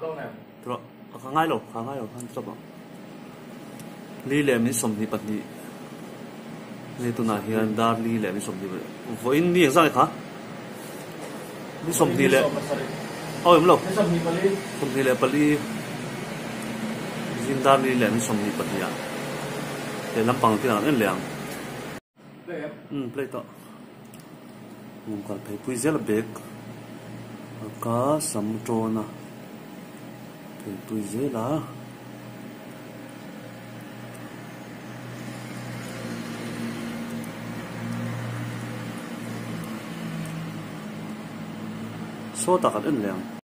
đâu nè ngay rồi khá ngay rồi khá chấp lý lệ mình sống thì bật đi nên dar mình thì vậy đi thì ôi em lâu cái thì đi hiện mình sống thì bật đi à để làm bằng tiền là liền ừ play to mình còn thấy quý rất là big cá sắm tròn à thì tôi dễ đó, số tạc ăn liền.